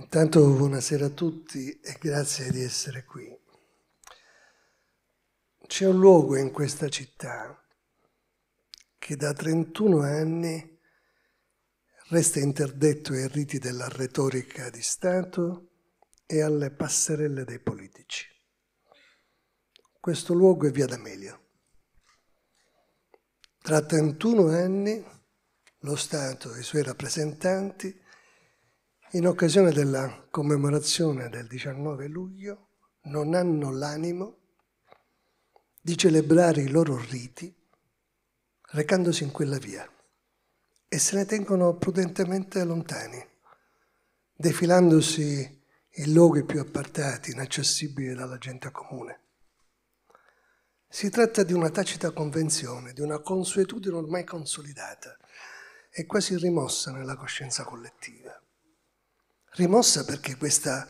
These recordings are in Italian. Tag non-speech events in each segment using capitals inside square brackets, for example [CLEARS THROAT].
Intanto buonasera a tutti e grazie di essere qui. C'è un luogo in questa città che da 31 anni resta interdetto ai riti della retorica di Stato e alle passerelle dei politici. Questo luogo è Via D'Amelio. Tra 31 anni lo Stato e i suoi rappresentanti in occasione della commemorazione del 19 luglio non hanno l'animo di celebrare i loro riti recandosi in quella via e se ne tengono prudentemente lontani, defilandosi in luoghi più appartati, inaccessibili dalla gente comune. Si tratta di una tacita convenzione, di una consuetudine ormai consolidata e quasi rimossa nella coscienza collettiva rimossa perché questa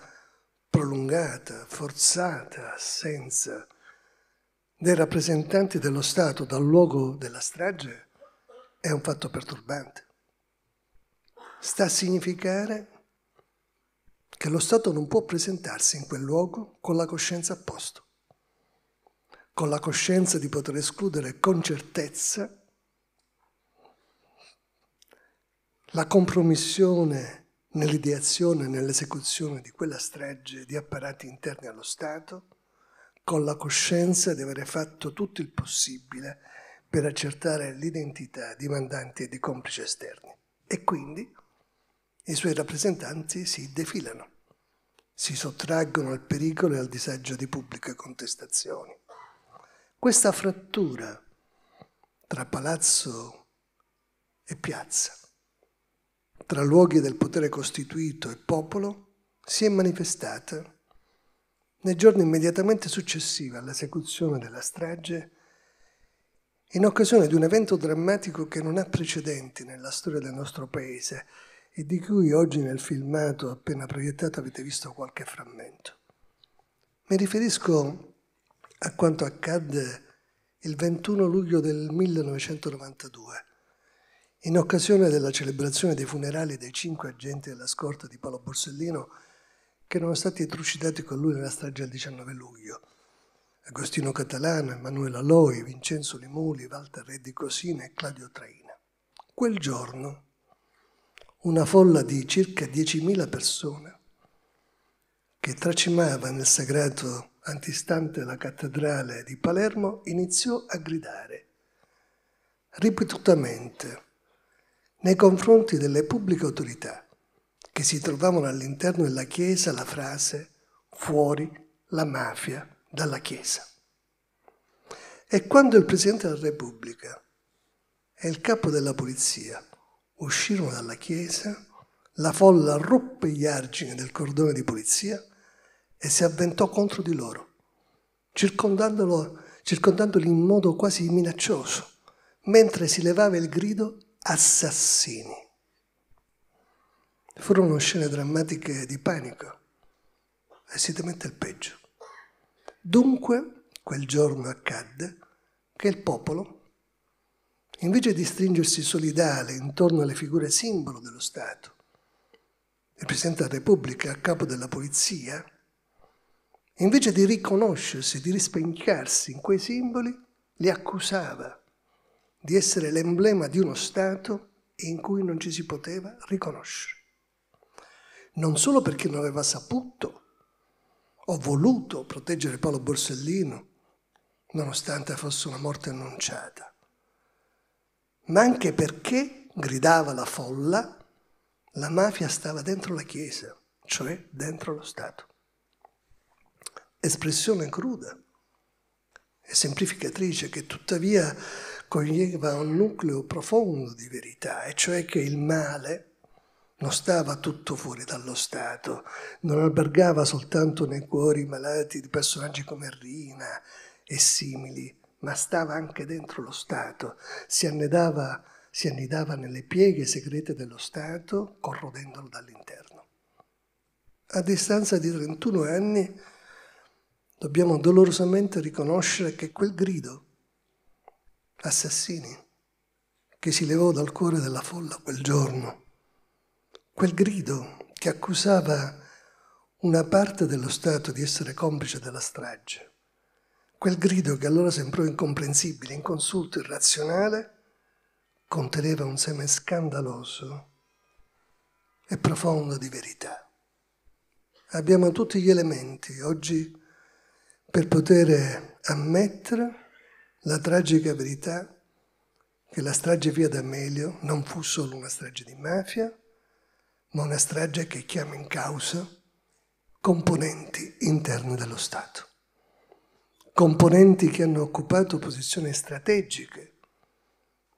prolungata, forzata assenza dei rappresentanti dello Stato dal luogo della strage è un fatto perturbante. Sta a significare che lo Stato non può presentarsi in quel luogo con la coscienza a posto, con la coscienza di poter escludere con certezza la compromissione nell'ideazione e nell'esecuzione di quella strage di apparati interni allo Stato, con la coscienza di avere fatto tutto il possibile per accertare l'identità di mandanti e di complici esterni. E quindi i suoi rappresentanti si defilano, si sottraggono al pericolo e al disagio di pubbliche contestazioni. Questa frattura tra palazzo e piazza tra luoghi del potere costituito e popolo si è manifestata nei giorni immediatamente successivi all'esecuzione della strage in occasione di un evento drammatico che non ha precedenti nella storia del nostro paese e di cui oggi nel filmato appena proiettato avete visto qualche frammento. Mi riferisco a quanto accadde il 21 luglio del 1992 in occasione della celebrazione dei funerali dei cinque agenti della scorta di Paolo Borsellino che erano stati trucidati con lui nella strage del 19 luglio. Agostino Catalano, Emanuele Aloi, Vincenzo Limuli, Walter Reddi Cosina e Claudio Traina. Quel giorno una folla di circa 10.000 persone che tracimava nel sagrato antistante la cattedrale di Palermo iniziò a gridare ripetutamente nei confronti delle pubbliche autorità che si trovavano all'interno della Chiesa la frase fuori la mafia dalla Chiesa. E quando il Presidente della Repubblica e il capo della polizia uscirono dalla Chiesa, la folla ruppe gli argini del cordone di polizia e si avventò contro di loro, circondandoli in modo quasi minaccioso, mentre si levava il grido assassini. Furono scene drammatiche di panico e si temette il peggio. Dunque, quel giorno accadde che il popolo, invece di stringersi solidale intorno alle figure simbolo dello Stato, il Presidente della Repubblica a capo della polizia, invece di riconoscersi, di rispecchiarsi in quei simboli, li accusava di essere l'emblema di uno Stato in cui non ci si poteva riconoscere. Non solo perché non aveva saputo o voluto proteggere Paolo Borsellino, nonostante fosse una morte annunciata, ma anche perché, gridava la folla, la mafia stava dentro la Chiesa, cioè dentro lo Stato. Espressione cruda e semplificatrice che tuttavia coglieva un nucleo profondo di verità, e cioè che il male non stava tutto fuori dallo Stato, non albergava soltanto nei cuori malati di personaggi come Rina e simili, ma stava anche dentro lo Stato, si annidava, si annidava nelle pieghe segrete dello Stato, corrodendolo dall'interno. A distanza di 31 anni dobbiamo dolorosamente riconoscere che quel grido assassini che si levò dal cuore della folla quel giorno. Quel grido che accusava una parte dello Stato di essere complice della strage. Quel grido che allora sembrò incomprensibile, inconsulto, irrazionale, conteneva un seme scandaloso e profondo di verità. Abbiamo tutti gli elementi oggi per poter ammettere la tragica verità che la strage via d'Amelio non fu solo una strage di mafia, ma una strage che chiama in causa componenti interni dello Stato, componenti che hanno occupato posizioni strategiche,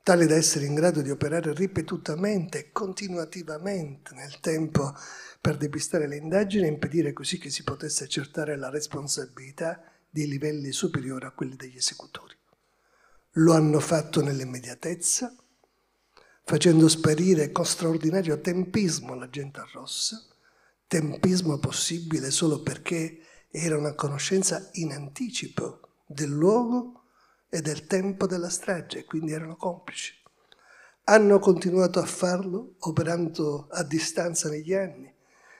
tali da essere in grado di operare ripetutamente e continuativamente nel tempo per depistare le indagini e impedire così che si potesse accertare la responsabilità di livelli superiori a quelli degli esecutori. Lo hanno fatto nell'immediatezza, facendo sparire con straordinario tempismo l'agente rossa, tempismo possibile solo perché era una conoscenza in anticipo del luogo e del tempo della strage, quindi erano complici. Hanno continuato a farlo operando a distanza negli anni,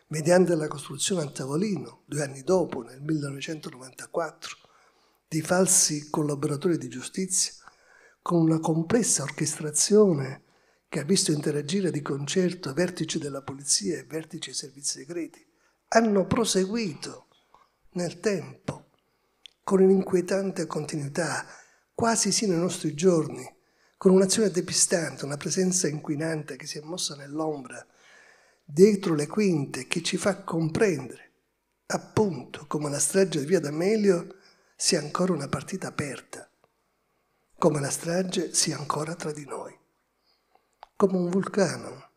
mediante la costruzione a tavolino, due anni dopo, nel 1994, di falsi collaboratori di giustizia con una complessa orchestrazione che ha visto interagire di concerto vertici della polizia e vertici dei servizi segreti, hanno proseguito nel tempo con un'inquietante continuità, quasi sino ai nostri giorni, con un'azione depistante, una presenza inquinante che si è mossa nell'ombra, dietro le quinte, che ci fa comprendere, appunto, come la strage di Via D'Amelio sia ancora una partita aperta come la strage sia ancora tra di noi, come un vulcano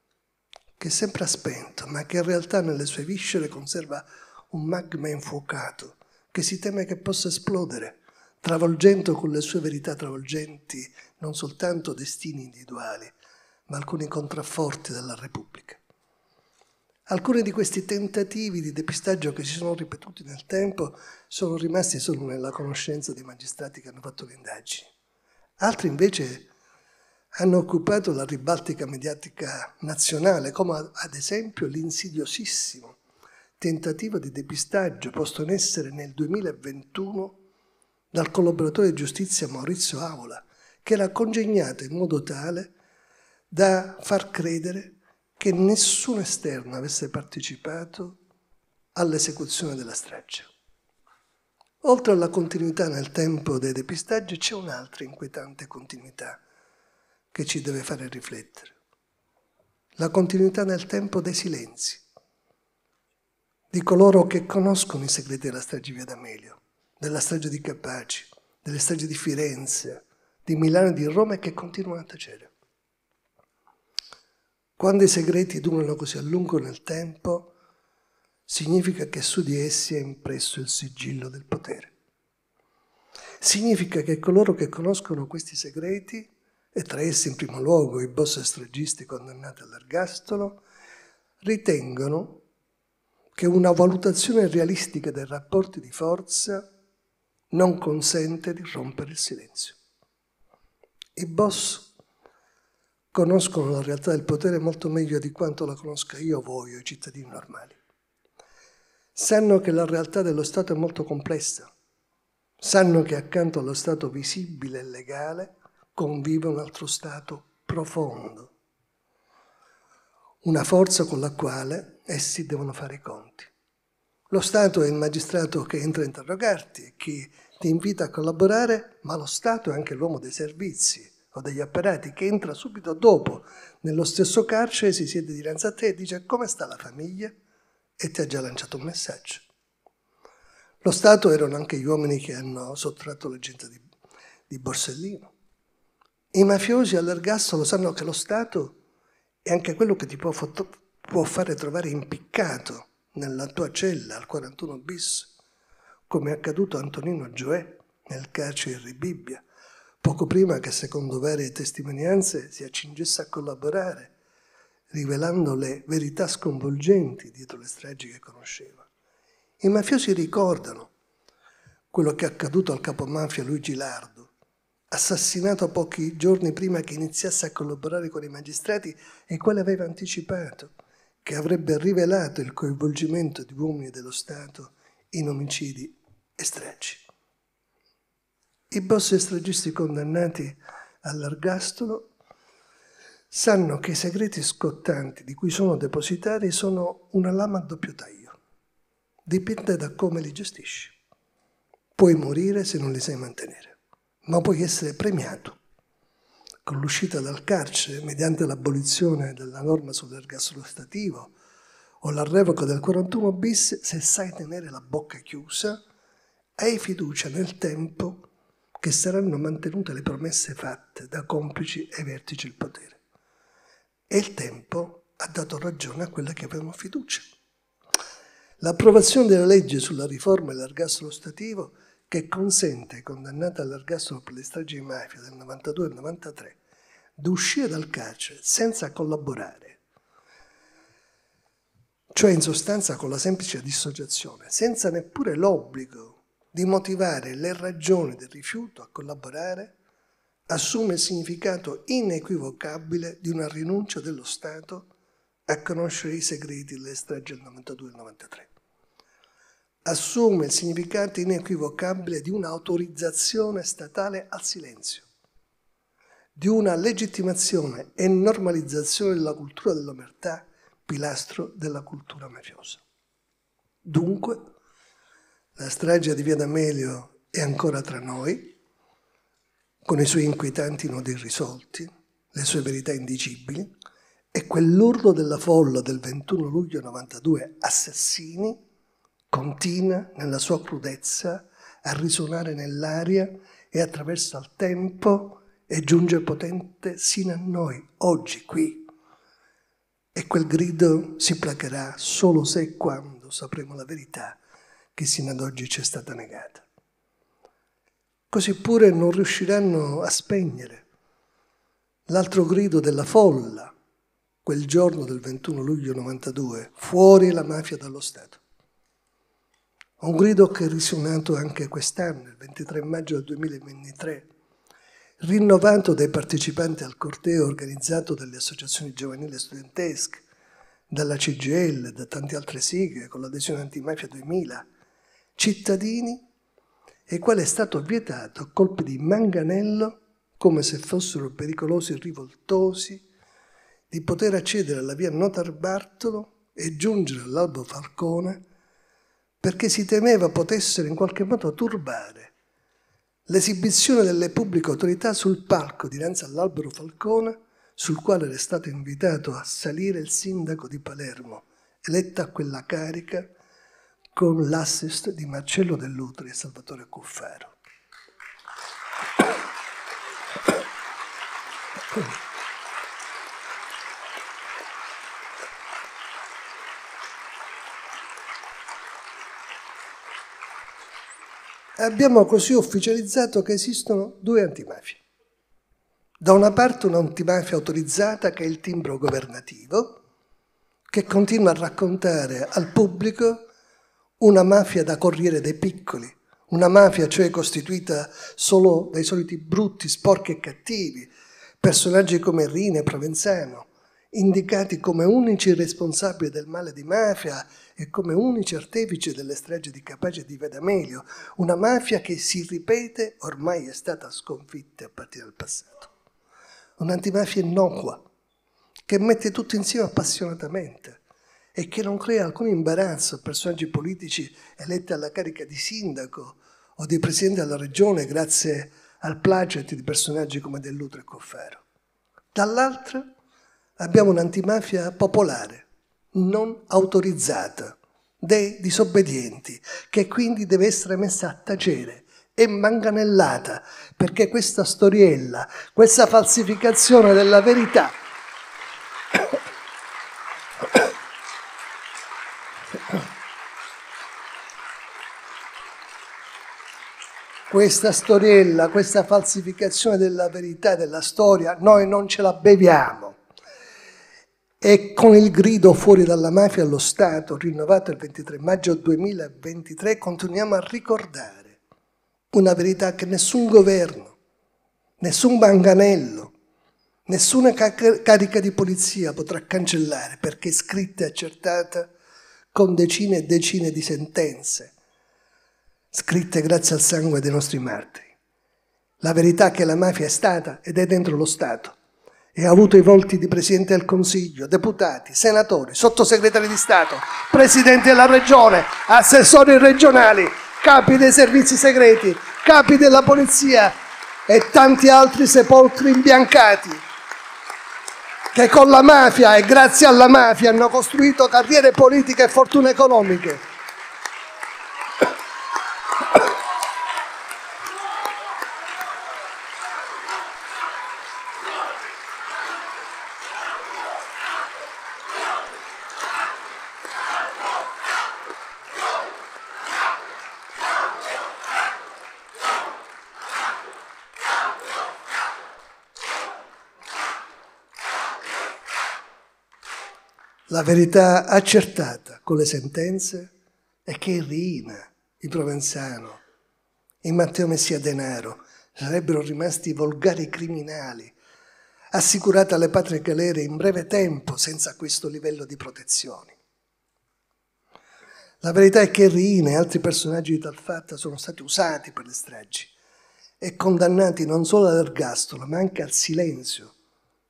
che sembra spento, ma che in realtà nelle sue viscere conserva un magma infuocato che si teme che possa esplodere, travolgendo con le sue verità travolgenti non soltanto destini individuali, ma alcuni contrafforti della Repubblica. Alcuni di questi tentativi di depistaggio che si sono ripetuti nel tempo sono rimasti solo nella conoscenza dei magistrati che hanno fatto le indagini. Altri invece hanno occupato la ribaltica mediatica nazionale, come ad esempio l'insidiosissimo tentativo di depistaggio posto in essere nel 2021 dal collaboratore di giustizia Maurizio Avola, che era congegnato in modo tale da far credere che nessun esterno avesse partecipato all'esecuzione della strage. Oltre alla continuità nel tempo dei depistaggi c'è un'altra inquietante continuità che ci deve fare riflettere. La continuità nel tempo dei silenzi, di coloro che conoscono i segreti della strage via D'Amelio, della strage di Capaci, delle stragi di Firenze, di Milano e di Roma e che continuano a tacere. Quando i segreti durano così a lungo nel tempo, significa che su di essi è impresso il sigillo del potere. Significa che coloro che conoscono questi segreti, e tra essi in primo luogo i boss stragisti condannati all'ergastolo, ritengono che una valutazione realistica dei rapporti di forza non consente di rompere il silenzio. I boss conoscono la realtà del potere molto meglio di quanto la conosca io voi o i cittadini normali sanno che la realtà dello Stato è molto complessa, sanno che accanto allo Stato visibile e legale convive un altro Stato profondo, una forza con la quale essi devono fare i conti. Lo Stato è il magistrato che entra a interrogarti e che ti invita a collaborare, ma lo Stato è anche l'uomo dei servizi o degli apparati che entra subito dopo nello stesso carcere, si siede dinanzi a te e dice come sta la famiglia? E ti ha già lanciato un messaggio. Lo Stato erano anche gli uomini che hanno sottratto la gente di, di Borsellino. I mafiosi all'ergastolo sanno che lo Stato è anche quello che ti può, può fare trovare impiccato nella tua cella al 41 bis, come è accaduto a Antonino Gioè nel carcere di Bibbia, poco prima che secondo varie testimonianze si accingesse a collaborare rivelando le verità sconvolgenti dietro le stragi che conosceva. I mafiosi ricordano quello che è accaduto al capomafia Luigi Lardo, assassinato pochi giorni prima che iniziasse a collaborare con i magistrati e quale aveva anticipato che avrebbe rivelato il coinvolgimento di uomini dello Stato in omicidi e stragi. I boss stragisti condannati all'ergastolo sanno che i segreti scottanti di cui sono depositari sono una lama a doppio taglio. Dipende da come li gestisci. Puoi morire se non li sai mantenere, ma puoi essere premiato con l'uscita dal carcere mediante l'abolizione della norma sull'ergastolo stativo o la revoca del 41 bis, se sai tenere la bocca chiusa, hai fiducia nel tempo che saranno mantenute le promesse fatte da complici e vertici del potere. E il tempo ha dato ragione a quelle che avevano fiducia. L'approvazione della legge sulla riforma dell'ergastolo stativo che consente ai condannati all'ergastolo per le stragi di mafia del 92 e 93 di uscire dal carcere senza collaborare, cioè in sostanza con la semplice dissociazione, senza neppure l'obbligo di motivare le ragioni del rifiuto a collaborare, assume il significato inequivocabile di una rinuncia dello Stato a conoscere i segreti delle stragi del 92 e 93 assume il significato inequivocabile di un'autorizzazione statale al silenzio, di una legittimazione e normalizzazione della cultura dell'omertà, pilastro della cultura mafiosa. Dunque, la strage di Via D'Amelio è ancora tra noi, con i suoi inquietanti nodi irrisolti, le sue verità indicibili, e quell'urlo della folla del 21 luglio 92, assassini, continua nella sua crudezza a risuonare nell'aria e attraversa il tempo e giunge potente sino a noi, oggi, qui. E quel grido si placherà solo se e quando sapremo la verità che sino ad oggi ci è stata negata. Così pure non riusciranno a spegnere l'altro grido della folla quel giorno del 21 luglio 92, fuori la mafia dallo Stato. Un grido che è risuonato anche quest'anno, il 23 maggio del 2023, rinnovato dai partecipanti al corteo organizzato dalle associazioni giovanili studentesche, dalla CGL, da tante altre sigle, con l'adesione Antimafia 2000, cittadini ai quali è stato vietato a colpi di manganello, come se fossero pericolosi e rivoltosi, di poter accedere alla via Notar Bartolo e giungere all'Albo Falcone perché si temeva potessero in qualche modo turbare l'esibizione delle pubbliche autorità sul palco dinanzi all'albero Falcone, sul quale era stato invitato a salire il sindaco di Palermo, eletto a quella carica con l'assist di Marcello Dell'Utri e Salvatore Cuffaro. Abbiamo così ufficializzato che esistono due antimafie. Da una parte un'antimafia autorizzata che è il timbro governativo, che continua a raccontare al pubblico una mafia da corriere dei piccoli, una mafia cioè costituita solo dai soliti brutti, sporchi e cattivi, personaggi come Rine e Provenzano, indicati come unici responsabili del male di mafia e come unici artefici delle stragi di Capace e di Vedamelio, una mafia che si ripete ormai è stata sconfitta a partire dal passato. Un'antimafia innocua, che mette tutto insieme appassionatamente e che non crea alcun imbarazzo a personaggi politici eletti alla carica di sindaco o di presidente della regione grazie al placet di personaggi come Dell'Utro e Coffaro. Dall'altra abbiamo un'antimafia popolare, non autorizzata, dei disobbedienti, che quindi deve essere messa a tacere e manganellata, perché questa storiella, questa falsificazione della verità questa storiella, questa falsificazione della verità, della storia, noi non ce la beviamo. E con il grido fuori dalla mafia allo Stato, rinnovato il 23 maggio 2023, continuiamo a ricordare una verità che nessun governo, nessun manganello, Nessuna carica di polizia potrà cancellare perché è scritta e accertata con decine e decine di sentenze, scritte grazie al sangue dei nostri martiri. La verità è che la mafia è stata ed è dentro lo Stato e ha avuto i volti di Presidente del Consiglio, deputati, senatori, sottosegretari di Stato, Presidenti della Regione, assessori regionali, capi dei servizi segreti, capi della polizia e tanti altri sepolcri imbiancati che con la mafia e grazie alla mafia hanno costruito carriere politiche e fortune economiche. La verità accertata con le sentenze è che Rina, il Provenzano, e Matteo Messia Denaro sarebbero rimasti volgari criminali, assicurati alle patrie galere in breve tempo senza questo livello di protezioni. La verità è che Rina e altri personaggi di tal fatta sono stati usati per le stragi e condannati non solo all'ergastolo ma anche al silenzio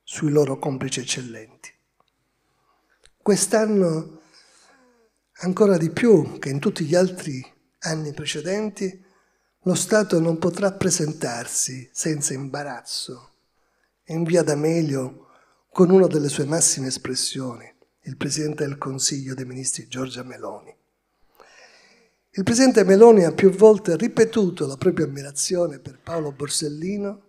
sui loro complici eccellenti. Quest'anno, ancora di più che in tutti gli altri anni precedenti, lo Stato non potrà presentarsi senza imbarazzo in via D'Amelio con una delle sue massime espressioni, il Presidente del Consiglio dei Ministri Giorgia Meloni. Il Presidente Meloni ha più volte ripetuto la propria ammirazione per Paolo Borsellino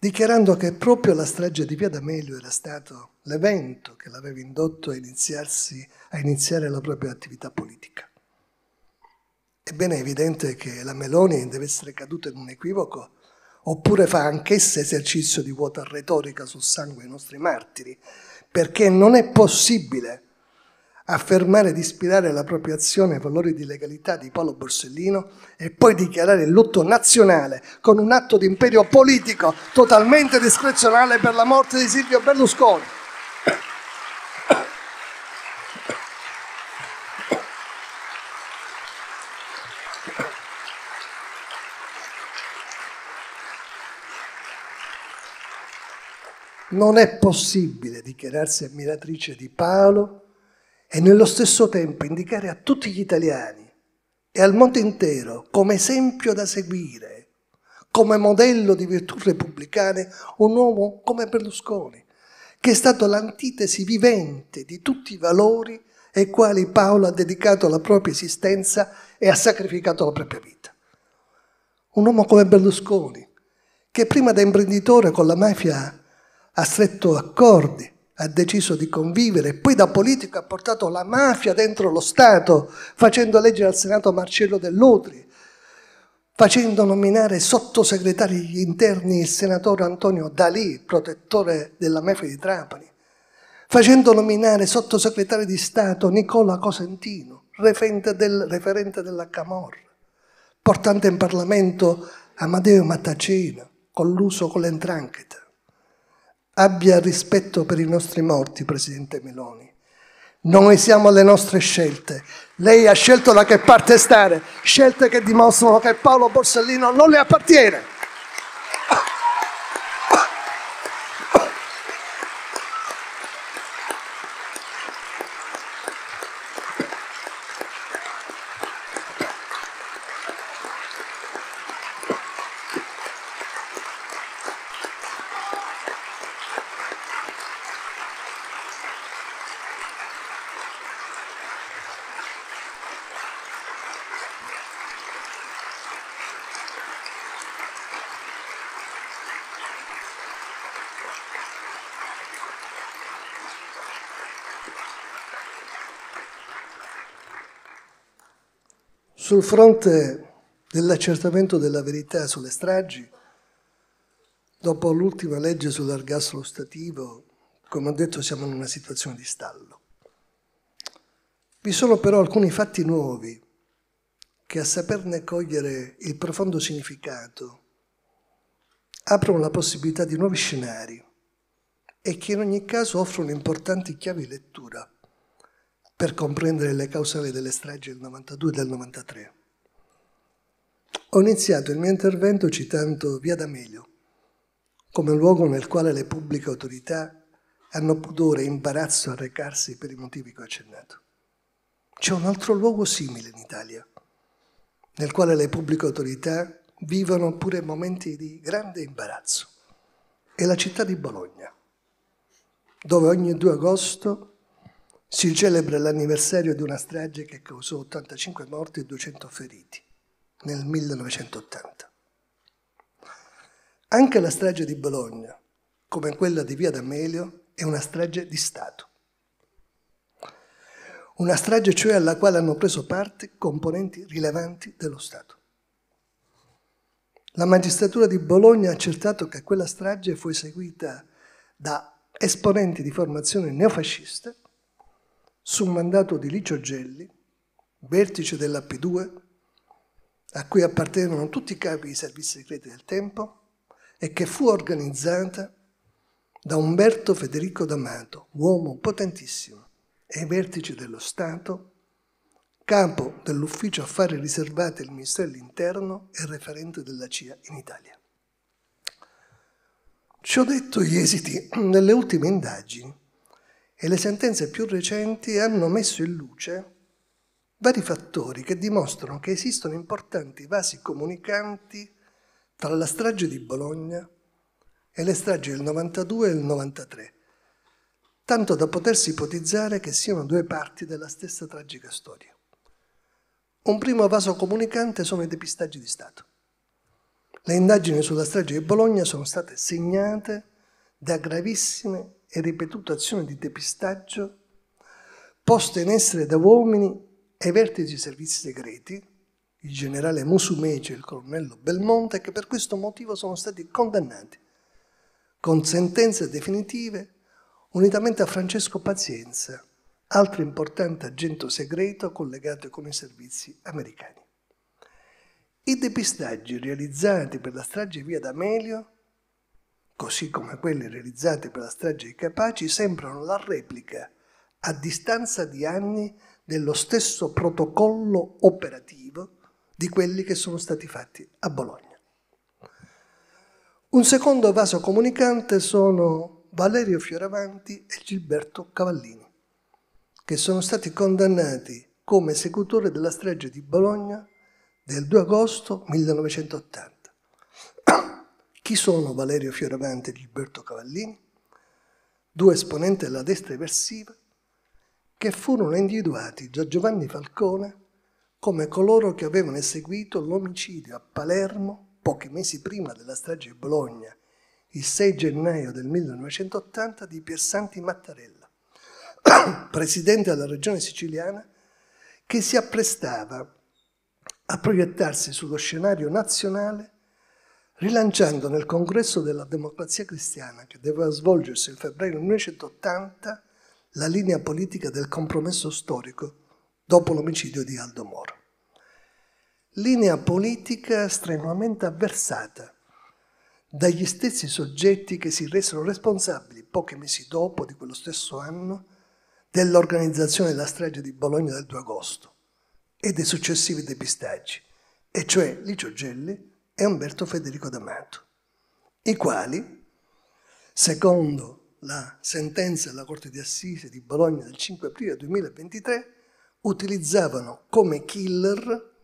dichiarando che proprio la strage di Via D'Amelio era stato l'evento che l'aveva indotto a, a iniziare la propria attività politica. Ebbene è evidente che la Meloni deve essere caduta in un equivoco oppure fa anch'essa esercizio di vuota retorica sul sangue dei nostri martiri, perché non è possibile affermare di ispirare la propria azione ai valori di legalità di Paolo Borsellino e poi dichiarare il lutto nazionale con un atto di imperio politico totalmente discrezionale per la morte di Silvio Berlusconi. Non è possibile dichiararsi ammiratrice di Paolo e nello stesso tempo indicare a tutti gli italiani e al mondo intero come esempio da seguire, come modello di virtù repubblicane, un uomo come Berlusconi, che è stato l'antitesi vivente di tutti i valori ai quali Paolo ha dedicato la propria esistenza e ha sacrificato la propria vita. Un uomo come Berlusconi, che prima da imprenditore con la mafia ha stretto accordi, ha deciso di convivere, poi da politico ha portato la mafia dentro lo Stato, facendo leggere al Senato Marcello Dell'Utri, facendo nominare sottosegretari interni il senatore Antonio Dalì, protettore della mafia di Trapani, facendo nominare sottosegretari di Stato Nicola Cosentino, referente, del, referente della Camorra, portando in Parlamento Amadeo Mattacina, colluso con l'Entrancheta. Abbia rispetto per i nostri morti, Presidente Meloni. Noi siamo le nostre scelte. Lei ha scelto da che parte stare, scelte che dimostrano che Paolo Borsellino non le appartiene. Sul fronte dell'accertamento della verità sulle stragi, dopo l'ultima legge sull'ergastolo stativo, come ho detto siamo in una situazione di stallo. Vi sono però alcuni fatti nuovi che a saperne cogliere il profondo significato aprono la possibilità di nuovi scenari e che in ogni caso offrono importanti chiavi lettura per comprendere le causali delle stragi del 92 e del 93. Ho iniziato il mio intervento citando Via D'Amelio come luogo nel quale le pubbliche autorità hanno pudore e imbarazzo a recarsi per i motivi che ho accennato. C'è un altro luogo simile in Italia, nel quale le pubbliche autorità vivono pure momenti di grande imbarazzo. È la città di Bologna, dove ogni 2 agosto si celebra l'anniversario di una strage che causò 85 morti e 200 feriti nel 1980. Anche la strage di Bologna, come quella di Via D'Amelio, è una strage di Stato. Una strage cioè alla quale hanno preso parte componenti rilevanti dello Stato. La magistratura di Bologna ha accertato che quella strage fu eseguita da esponenti di formazione neofascista su mandato di Licio Gelli, vertice della P2, a cui appartenevano tutti i capi dei servizi segreti del tempo e che fu organizzata da Umberto Federico D'Amato, uomo potentissimo e ai vertici dello Stato, capo dell'ufficio affari riservati del Ministero dell'Interno e referente della CIA in Italia. Ci ho detto gli esiti delle ultime indagini e le sentenze più recenti hanno messo in luce vari fattori che dimostrano che esistono importanti vasi comunicanti tra la strage di Bologna e le stragi del 92 e del 93, tanto da potersi ipotizzare che siano due parti della stessa tragica storia. Un primo vaso comunicante sono i depistaggi di Stato. Le indagini sulla strage di Bologna sono state segnate da gravissime e ripetute azioni di depistaggio poste in essere da uomini ai vertici dei servizi segreti, il generale Musumeci e il colonnello Belmonte, che per questo motivo sono stati condannati con sentenze definitive unitamente a Francesco Pazienza, altro importante agente segreto collegato con i servizi americani. I depistaggi realizzati per la strage via D'Amelio, così come quelli realizzati per la strage di Capaci, sembrano la replica, a distanza di anni, dello stesso protocollo operativo di quelli che sono stati fatti a Bologna. Un secondo vaso comunicante sono Valerio Fioravanti e Gilberto Cavallini, che sono stati condannati come esecutori della strage di Bologna del 2 agosto 1980. Chi sono Valerio Fioravanti e Gilberto Cavallini? Due esponenti della destra eversiva che furono individuati da Giovanni Falcone come coloro che avevano eseguito l'omicidio a Palermo pochi mesi prima della strage di Bologna, il 6 gennaio del 1980, di Piersanti Mattarella, [COUGHS] presidente della regione siciliana, che si apprestava a proiettarsi sullo scenario nazionale rilanciando nel congresso della democrazia cristiana che doveva svolgersi nel febbraio 1980 la linea politica del compromesso storico dopo l'omicidio di Aldo Moro. Linea politica strenuamente avversata dagli stessi soggetti che si resero responsabili pochi mesi dopo di quello stesso anno dell'organizzazione della strage di Bologna del 2 agosto e dei successivi depistaggi, e cioè Licio Gelli e Umberto Federico D'Amato, i quali, secondo la sentenza della Corte di Assise di Bologna del 5 aprile 2023, utilizzavano come killer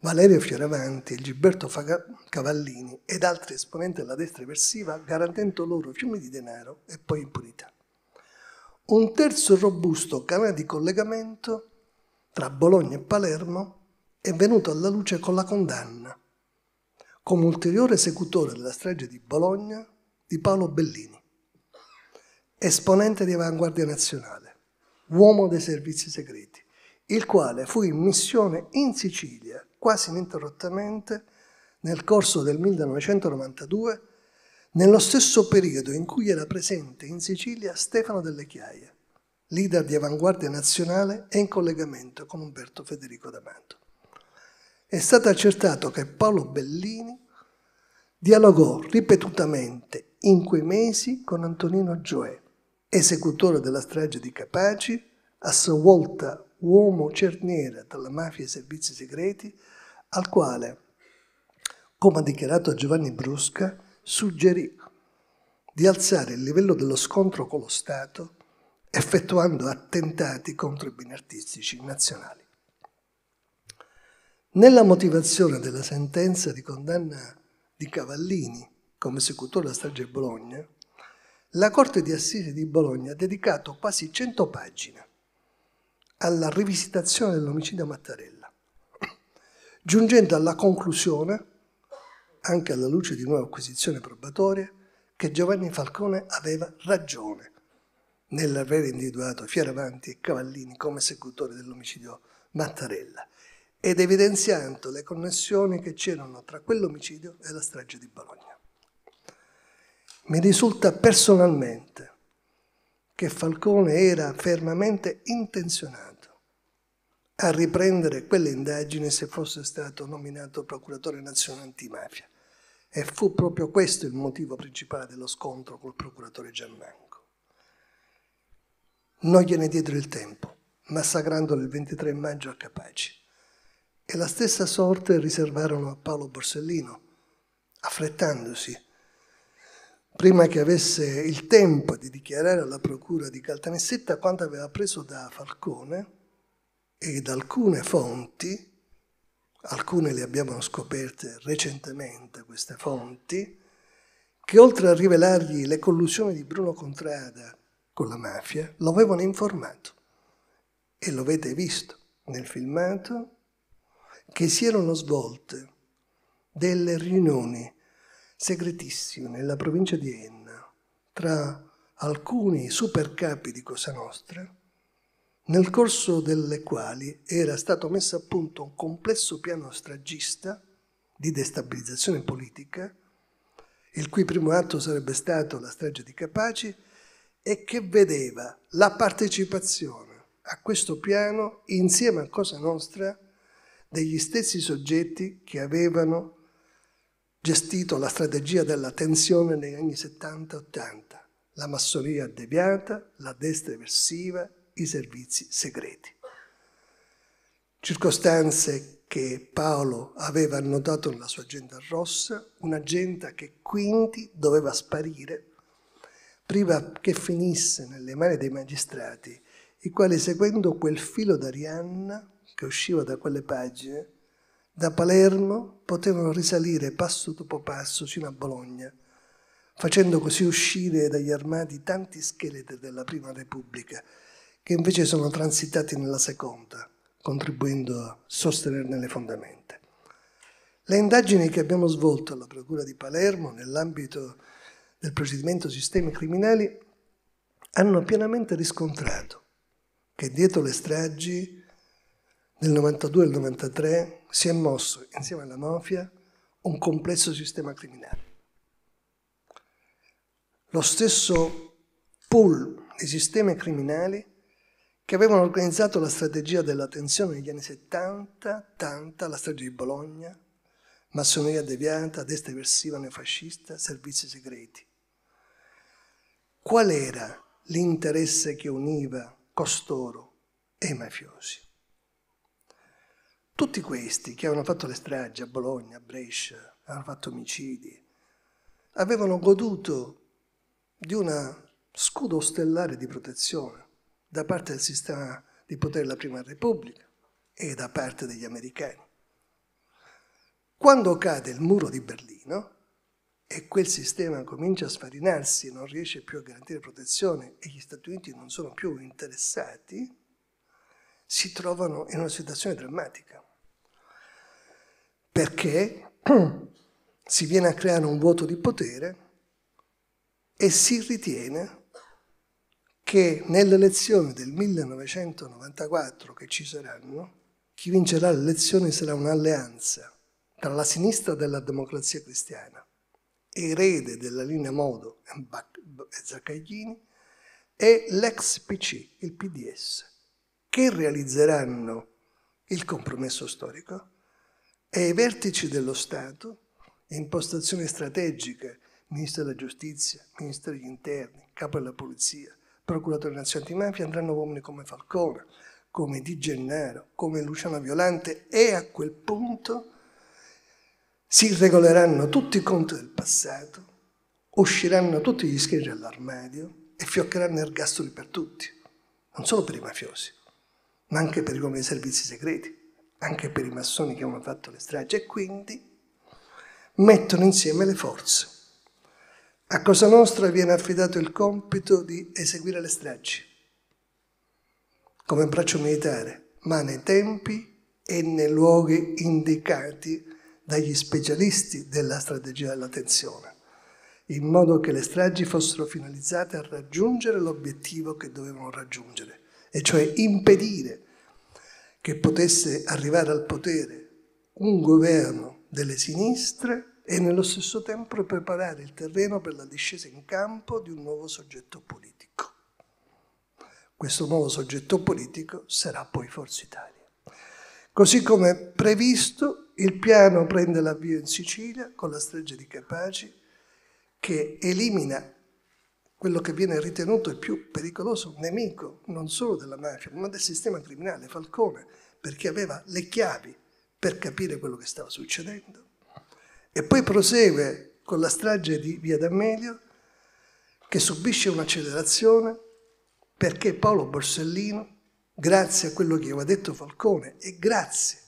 Valerio Fioravanti, Gilberto Cavallini ed altri esponenti della destra eversiva garantendo loro fiumi di denaro e poi impunità. Un terzo robusto canale di collegamento tra Bologna e Palermo è venuto alla luce con la condanna, come ulteriore esecutore della strage di Bologna, di Paolo Bellini, esponente di Avanguardia Nazionale, uomo dei servizi segreti, il quale fu in missione in Sicilia quasi ininterrottamente nel corso del 1992, nello stesso periodo in cui era presente in Sicilia Stefano Delle Chiaie, leader di avanguardia nazionale e in collegamento con Umberto Federico D'Amato. È stato accertato che Paolo Bellini dialogò ripetutamente in quei mesi con Antonino Gioè, esecutore della strage di Capaci, a sua volta uomo cerniera della mafia e servizi segreti, al quale, come ha dichiarato Giovanni Brusca, suggerì di alzare il livello dello scontro con lo Stato effettuando attentati contro i beni artistici nazionali. Nella motivazione della sentenza di condanna di Cavallini come esecutore della strage Bologna, la Corte di Assisi di Bologna ha dedicato quasi 100 pagine alla rivisitazione dell'omicidio Mattarella, [CLEARS THROAT] giungendo alla conclusione, anche alla luce di nuove acquisizioni probatorie, che Giovanni Falcone aveva ragione nell'aver individuato Fioravanti e Cavallini come esecutori dell'omicidio Mattarella ed evidenziando le connessioni che c'erano tra quell'omicidio e la strage di Bologna. Mi risulta personalmente che Falcone era fermamente intenzionato a riprendere quelle indagini se fosse stato nominato procuratore nazionale antimafia. E fu proprio questo il motivo principale dello scontro col procuratore Gianmanco. Non gliene diedero il tempo, massacrandolo il 23 maggio a Capaci. E la stessa sorte riservarono a Paolo Borsellino, affrettandosi, prima che avesse il tempo di dichiarare alla procura di Caltanissetta quanto aveva preso da Falcone ed alcune fonti, alcune le abbiamo scoperte recentemente queste fonti, che oltre a rivelargli le collusioni di Bruno Contrada con la mafia, lo avevano informato. E lo avete visto nel filmato che si erano svolte delle riunioni segretissime nella provincia di Enna tra alcuni supercapi di Cosa Nostra, nel corso delle quali era stato messo a punto un complesso piano stragista di destabilizzazione politica, il cui primo atto sarebbe stato la strage di Capaci, e che vedeva la partecipazione a questo piano insieme a Cosa Nostra degli stessi soggetti che avevano gestito la strategia della tensione negli anni 70-80, la massoneria deviata, la destra eversiva, i servizi segreti. Circostanze che Paolo aveva annotato nella sua agenda rossa, un'agenda che quindi doveva sparire prima che finisse nelle mani dei magistrati, i quali seguendo quel filo d'Arianna che usciva da quelle pagine, da Palermo potevano risalire passo dopo passo fino a Bologna, facendo così uscire dagli armadi tanti scheletri della Prima Repubblica, che invece sono transitati nella Seconda, contribuendo a sostenerne le fondamenta. Le indagini che abbiamo svolto alla Procura di Palermo nell'ambito del procedimento sistemi criminali hanno pienamente riscontrato che dietro le stragi nel 92 e nel 93 si è mosso, insieme alla mafia, un complesso sistema criminale. Lo stesso pool di sistemi criminali che avevano organizzato la strategia della tensione negli anni 70, tanta, la strage di Bologna, massoneria deviata, destra eversiva neofascista, servizi segreti. Qual era l'interesse che univa costoro e i mafiosi? Tutti questi che avevano fatto le stragi a Bologna, a Brescia, avevano fatto omicidi, avevano goduto di una scudo stellare di protezione da parte del sistema di potere della Prima Repubblica e da parte degli americani. Quando cade il muro di Berlino e quel sistema comincia a sfarinarsi, non riesce più a garantire protezione e gli Stati Uniti non sono più interessati, si trovano in una situazione drammatica perché [CLEARS THROAT] si viene a creare un vuoto di potere e si ritiene che nelle elezioni del 1994 che ci saranno, chi vincerà le elezioni sarà un'alleanza tra la sinistra della democrazia cristiana, erede della linea Modo e Zaccaglini, e l'ex PC, il PDS, che realizzeranno il compromesso storico e ai vertici dello Stato, impostazioni strategiche, Ministro della Giustizia, Ministro degli Interni, Capo della Polizia, Procuratore Nazionale Antimafia, andranno uomini come Falcone, come Di Gennaro, come Luciano Violante e a quel punto si regoleranno tutti i conti del passato, usciranno tutti gli scheletri dall'armadio e fioccheranno ergastoli per tutti, non solo per i mafiosi, ma anche per i uomini dei servizi segreti, anche per i massoni che hanno fatto le stragi e quindi mettono insieme le forze. A Cosa Nostra viene affidato il compito di eseguire le stragi come braccio militare, ma nei tempi e nei luoghi indicati dagli specialisti della strategia della tensione, in modo che le stragi fossero finalizzate a raggiungere l'obiettivo che dovevano raggiungere, e cioè impedire che potesse arrivare al potere un governo delle sinistre e nello stesso tempo preparare il terreno per la discesa in campo di un nuovo soggetto politico. Questo nuovo soggetto politico sarà poi Forza Italia. Così come previsto, il piano prende l'avvio in Sicilia con la strage di Capaci che elimina quello che viene ritenuto il più pericoloso nemico non solo della mafia, ma del sistema criminale, Falcone, perché aveva le chiavi per capire quello che stava succedendo. E poi prosegue con la strage di Via D'Amelio, che subisce un'accelerazione perché Paolo Borsellino, grazie a quello che aveva detto Falcone e grazie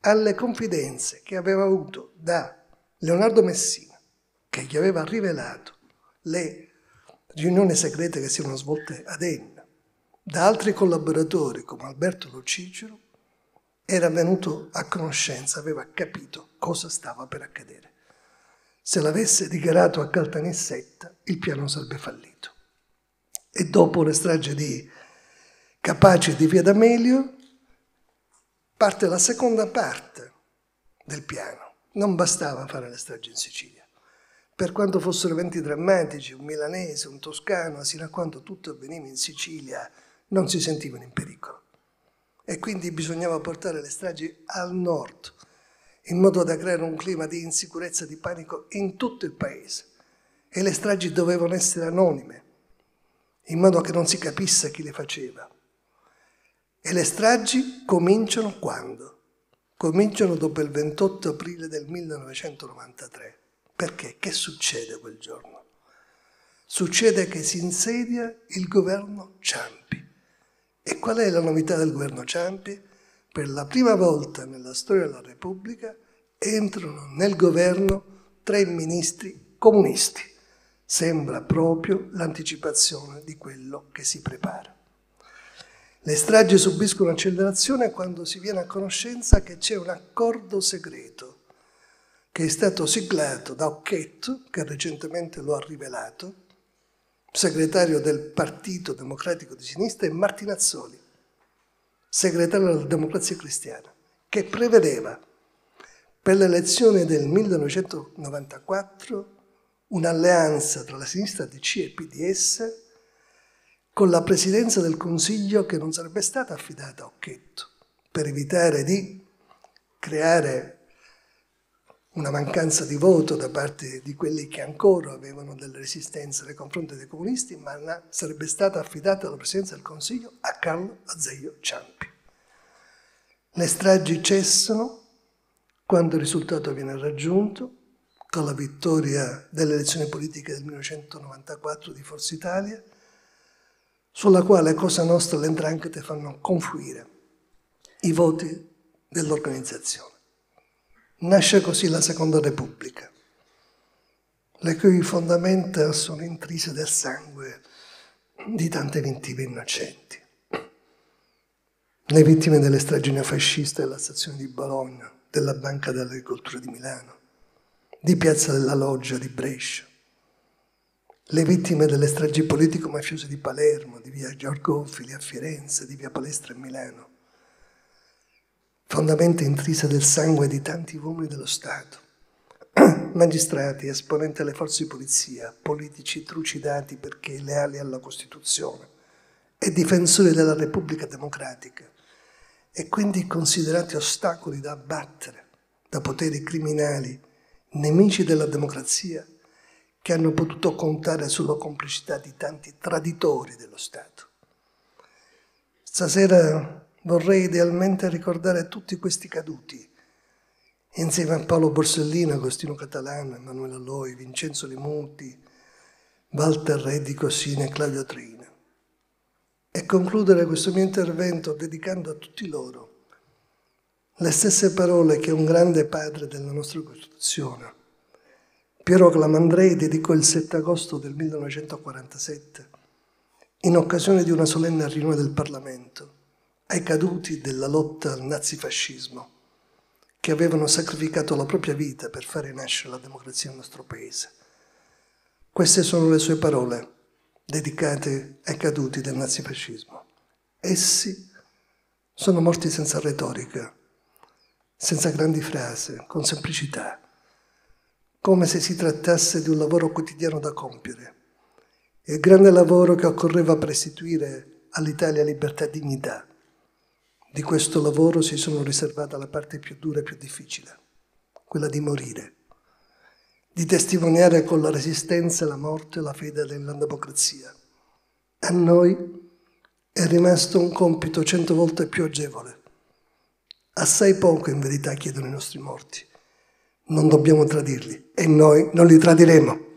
alle confidenze che aveva avuto da Leonardo Messina, che gli aveva rivelato le riunioni segrete che si erano svolte ad Enna, da altri collaboratori come Alberto Lo Cicero, era venuto a conoscenza, aveva capito cosa stava per accadere. Se l'avesse dichiarato a Caltanissetta, il piano sarebbe fallito e dopo le stragi di Capaci di Via D'Amelio parte la seconda parte del piano. Non bastava fare le stragi in Sicilia. Per quanto fossero eventi drammatici, un milanese, un toscano, sino a quando tutto avveniva in Sicilia, non si sentivano in pericolo. E quindi bisognava portare le stragi al nord, in modo da creare un clima di insicurezza di panico in tutto il paese. E le stragi dovevano essere anonime, in modo che non si capisse chi le faceva. E le stragi cominciano quando? Cominciano dopo il 28 aprile del 1993. Perché? Che succede quel giorno? Succede che si insedia il governo Ciampi. E qual è la novità del governo Ciampi? Per la prima volta nella storia della Repubblica entrano nel governo tre ministri comunisti sembra proprio l'anticipazione di quello che si prepara. Le stragi subiscono accelerazione quando si viene a conoscenza che c'è un accordo segreto che è stato siglato da Occhetto, che recentemente lo ha rivelato, segretario del Partito Democratico di Sinistra, e Martinazzoli, segretario della Democrazia Cristiana, che prevedeva per l'elezione del 1994 un'alleanza tra la sinistra DC e PDS con la presidenza del Consiglio che non sarebbe stata affidata a Occhetto per evitare di creare una mancanza di voto da parte di quelli che ancora avevano delle resistenze nei confronti dei comunisti, ma sarebbe stata affidata la presidenza del Consiglio a Carlo Azeglio Ciampi. Le stragi cessano quando il risultato viene raggiunto con la vittoria delle elezioni politiche del 1994 di Forza Italia, sulla quale Cosa Nostra e l'Endrangheta fanno confluire i voti dell'organizzazione. Nasce così la Seconda Repubblica, le cui fondamenta sono intrise del sangue di tante vittime innocenti. Le vittime delle stragi neofasciste della stazione di Bologna, della Banca dell'Agricoltura di Milano, di Piazza della Loggia di Brescia, le vittime delle stragi politico-mafiose di Palermo, di via Giorgofili a Firenze, di via Palestra a Milano, fondamenta intrise del sangue di tanti uomini dello Stato, [CLEARS THROAT] magistrati, esponenti delle forze di polizia, politici trucidati perché leali alla Costituzione e difensori della Repubblica Democratica e quindi considerati ostacoli da abbattere da poteri criminali nemici della democrazia che hanno potuto contare sulla complicità di tanti traditori dello Stato. Stasera vorrei idealmente ricordare tutti questi caduti, insieme a Paolo Borsellino, Agostino Catalano, Emanuele Alloi, Vincenzo Limuti, Walter Reddi Cossini e Claudio Trina. E concludere questo mio intervento dedicando a tutti loro le stesse parole che un grande padre della nostra Costituzione, Piero Clamandrei, dedicò il 7 agosto del 1947, in occasione di una solenne riunione del Parlamento, ai caduti della lotta al nazifascismo, che avevano sacrificato la propria vita per fare nascere la democrazia nel nostro paese. Queste sono le sue parole dedicate ai caduti del nazifascismo. Essi sono morti senza retorica, senza grandi frasi, con semplicità, come se si trattasse di un lavoro quotidiano da compiere. Il grande lavoro che occorreva restituire all'Italia libertà e dignità. Di questo lavoro si sono riservata la parte più dura e più difficile, quella di morire, di testimoniare con la resistenza la morte e la fede nella democrazia. A noi è rimasto un compito cento volte più agevole Assai poco in verità chiedono i nostri morti. Non dobbiamo tradirli e noi non li tradiremo.